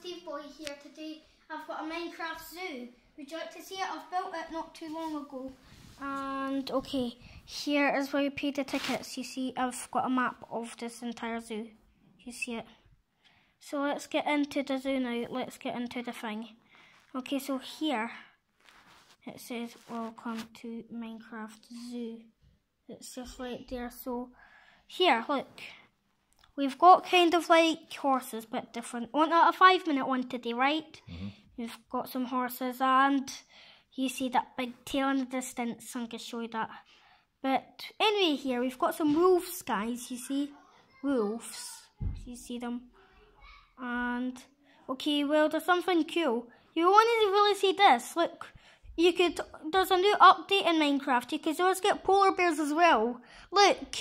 Steve Boy here today. I've got a Minecraft zoo. Would you like to see it? I've built it not too long ago. And okay, here is where you pay the tickets. You see, I've got a map of this entire zoo. You see it? So let's get into the zoo now. Let's get into the thing. Okay, so here it says welcome to Minecraft Zoo. It's just right there. So here, look. We've got kind of like horses, but different. Want a five minute one today, right? Mm-hmm. We've got some horses, and you see that big tail in the distance. I'm to show you that. But anyway, here we've got some wolves, guys. You see? Wolves. You see them? And, okay, well, there's something cool. You want to really see this? Look, you could, there's a new update in Minecraft. You can always get polar bears as well. Look,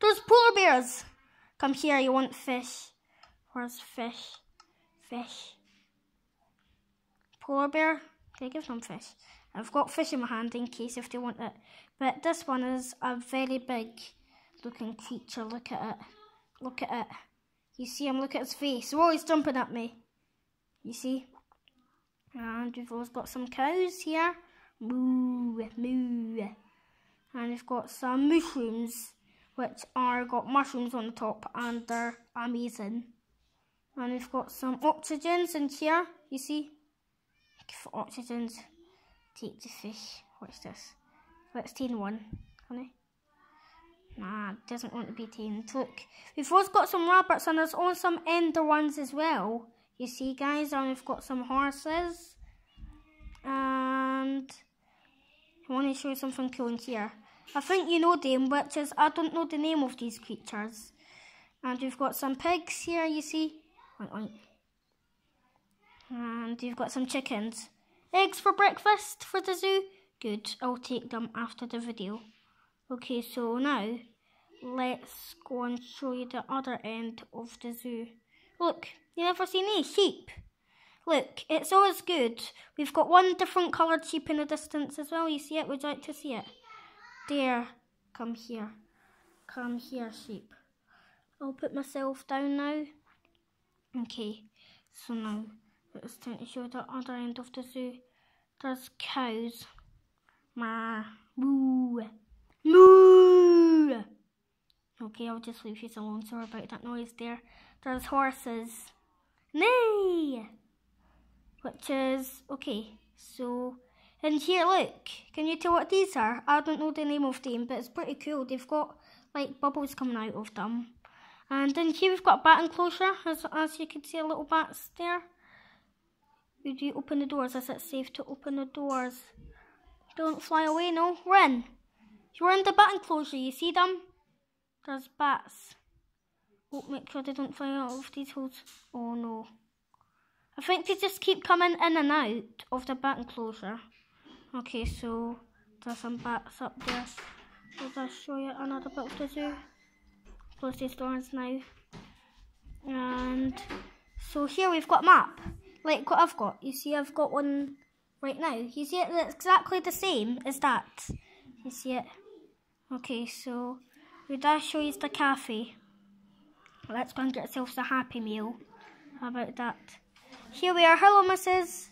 there's polar bears. Come here, you want fish. Where's fish? Fish. Polar bear? Okay, give them fish. I've got fish in my hand in case if they want it. But this one is a very big looking creature. Look at it. Look at it. You see him, look at his face. Oh, he's jumping at me. You see? And we've also got some cows here. Moo, moo. And we've got some mushrooms, which are got mushrooms on the top and they're amazing. And we've got some oxygens in here, you see? For oxygens, take the fish. What's this? Let's tame one, honey. Nah, doesn't want to be tamed. Look, we've also got some rabbits and there's also some ender ones as well. You see, guys, and we've got some horses. And I want to show you something cool in here. I think you know them, which is I don't know the name of these creatures. And we've got some pigs here, you see. Oink, oink. And we've got some chickens. Eggs for breakfast for the zoo? Good, I'll take them after the video. Okay, so now let's go and show you the other end of the zoo. Look, you never seen any sheep. Look, it's always good. We've got one different coloured sheep in the distance as well. You see it? Would you like to see it? There. Come here. Come here, sheep. I'll put myself down now. Okay, so now it's time to show the other end of the zoo. There's cows. Ma. Moo. Moo. Okay, I'll just leave you alone. Sorry about that noise there. There's horses. Nay! Which is, okay, so, and here, look, can you tell what these are? I don't know the name of them, but it's pretty cool. They've got, like, bubbles coming out of them. And then here we've got a bat enclosure, as, as you can see, a little bats there. Would you open the doors? Is it safe to open the doors? Don't fly away, no. Run! You're in the bat enclosure, you see them? There's bats. Oh, make sure they don't fly out of these holes. Oh no. I think they just keep coming in and out of the bat enclosure. Okay, so there's some bats up there. I'll just show you another bit of zoo. Close these doors now. And so here we've got a map. Like what I've got. You see I've got one right now. You see it? It's exactly the same as that. You see it? Okay, so we just show you the cafe. Let's go and get ourselves a happy meal. How about that? Here we are. Hello, Mrs.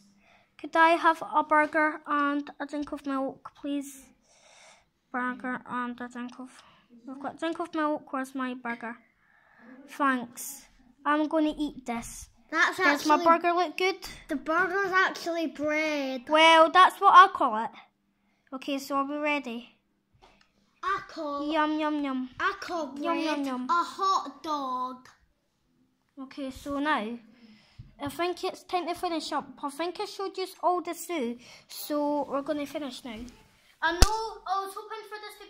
Could I have a burger and a drink of milk, please? Burger and a drink of... A drink of milk. Where's my burger? Thanks. I'm going to eat this. That's Does actually my burger look good? the burger's actually bread. Well, that's what I call it. Okay, so are we ready? I call Yum, yum, yum. I call bread Yum, yum, yum. a hot dog. Okay, so now, I think it's time to finish up. I think I showed you all the zoo, so we're going to finish now. I know I was hoping for this to be